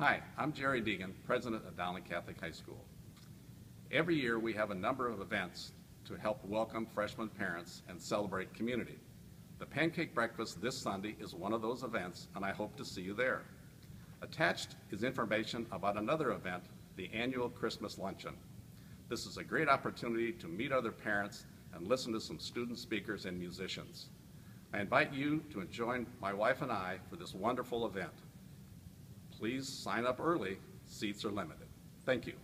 Hi, I'm Jerry Deegan, president of Dowling Catholic High School. Every year, we have a number of events to help welcome freshman parents and celebrate community. The Pancake Breakfast this Sunday is one of those events, and I hope to see you there. Attached is information about another event, the annual Christmas Luncheon. This is a great opportunity to meet other parents and listen to some student speakers and musicians. I invite you to join my wife and I for this wonderful event. Please sign up early, seats are limited. Thank you.